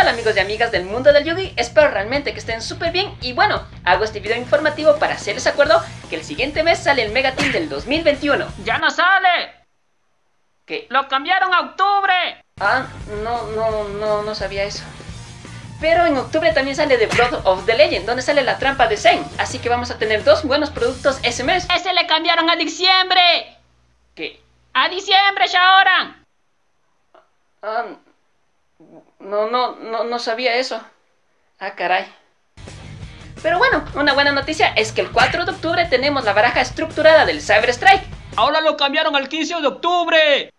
tal amigos y amigas del mundo del Yugi? Espero realmente que estén súper bien y bueno, hago este video informativo para hacerles acuerdo que el siguiente mes sale el Mega Team del 2021. ¡Ya no sale! ¿Qué? ¡Lo cambiaron a octubre! Ah, no, no, no, no sabía eso. Pero en octubre también sale The Blood of the Legend, donde sale la trampa de Zen. Así que vamos a tener dos buenos productos ese mes. ¡Ese le cambiaron a diciembre! ¿Qué? ¡A diciembre, Shaoran! Ah, no, no, no, no sabía eso. Ah, caray. Pero bueno, una buena noticia es que el 4 de octubre tenemos la baraja estructurada del Cyber Strike. ¡Ahora lo cambiaron al 15 de octubre!